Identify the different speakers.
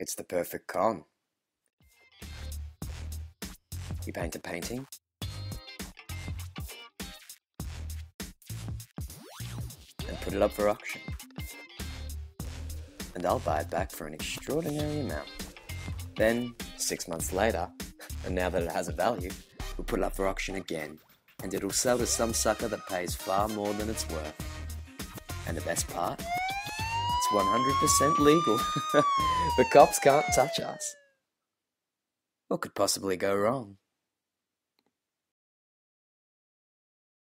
Speaker 1: It's the perfect con. You paint a painting. And put it up for auction. And I'll buy it back for an extraordinary amount. Then, six months later, and now that it has a value, we'll put it up for auction again. And it'll sell to some sucker that pays far more than it's worth. And the best part? It's 100% legal. the cops can't touch us. What could possibly go wrong?